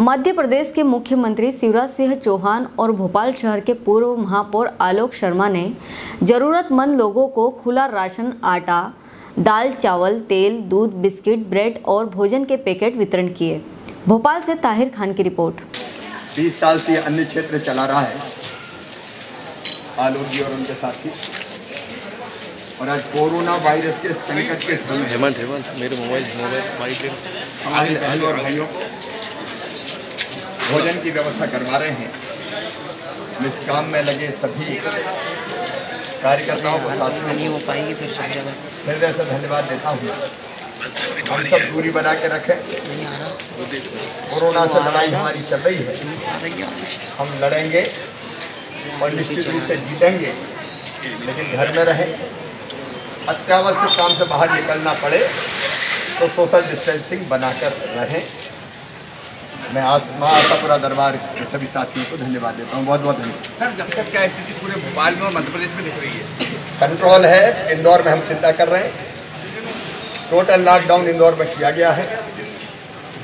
मध्य प्रदेश के मुख्यमंत्री शिवराज सिंह चौहान और भोपाल शहर के पूर्व महापौर आलोक शर्मा ने जरूरतमंद लोगों को खुला राशन आटा दाल चावल तेल दूध बिस्किट ब्रेड और भोजन के पैकेट वितरण किए। भोपाल से ताहिर खान की रिपोर्ट। बीस साल से अन्य क्षेत्र चला रहा है। आलोक जी और उनके साथी। और आज कोरोना वायरस के संकट के समय। हेमंत हेमंत मेरे मोबाइल मोबाइल और भाइयों को भोजन की व्यवस्था करवा रहे हैं। इस काम में लगे सभी कार्यकर्ताओं को साथियों नहीं हो पाएगी फिर सब जगह। हृदय से धन्यवाद देता हूँ। हम सब दूरी बना के रखें। कोरोना से लड़ाई हमारी चल है। रही है। हम लड़ेंगे और निश्चित रूप से जीतेंगे। लेकिन घर में रहें। अत्यावश्यक काम से बाहर निकलना पड़े तो सोशल डिस्टेंसिंग बनाकर रहें। मैं आज माँ आशापुरा दरबार के सभी साथियों को धन्यवाद देता हूँ। बहुत बहुत धन्यवाद। सर जब तक क्या स्थिति पूरे भोपाल में और मध्य प्रदेश में दिख रही है? कंट्रोल है इंदौर में हम चिंता कर रहे हैं। टोटल लॉकडाउन इंदौर में किया गया है।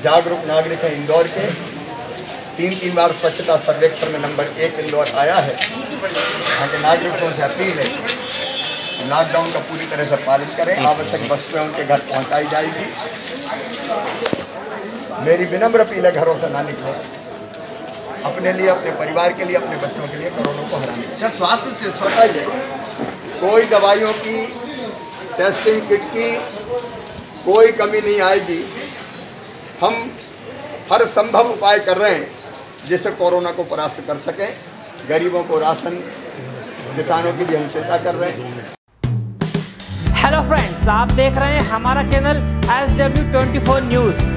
जागरूक नागरिक है इंदौर के। तीन तीन बार स्वच्छता सर्वेक्षण में नंबर एक इंदौर आया है। यहाँ के नागरिकों से अपील है लॉकडाउन का पूरी तरह से पालन करें। आवश्यक वस्तुएँ उनके घर पहुँचाई जाएगी। मेरी विनम्र अपील है घरों से ना निकले। अपने लिए अपने परिवार के लिए अपने बच्चों के लिए कोरोना को हराने। सर स्वास्थ्य बताइए कोई दवाइयों की टेस्टिंग किट की कोई कमी नहीं आएगी। हम हर संभव उपाय कर रहे हैं जिससे कोरोना को परास्त कर सकें गरीबों को राशन किसानों की भी हम चिंता कर रहे हैं। हेलो फ्रेंड्स आप देख रहे हैं हमारा channel S W twenty four news